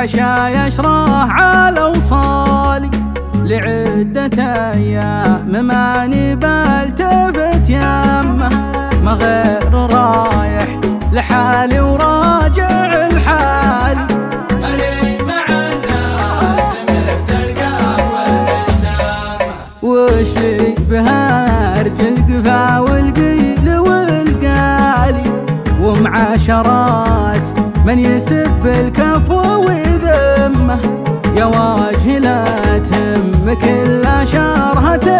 الحشا يشرح على وصالي لعدة أيام. ما نبال تفت يمه ما غير رايح لحالي وراجع الحالي ملي مع الناس مفت القهوة وش لي بهارج القفا والقيل والقالي ومعاشرات من يسب الكفو وذمه يا واجه لا تهم كل شرهة الغالي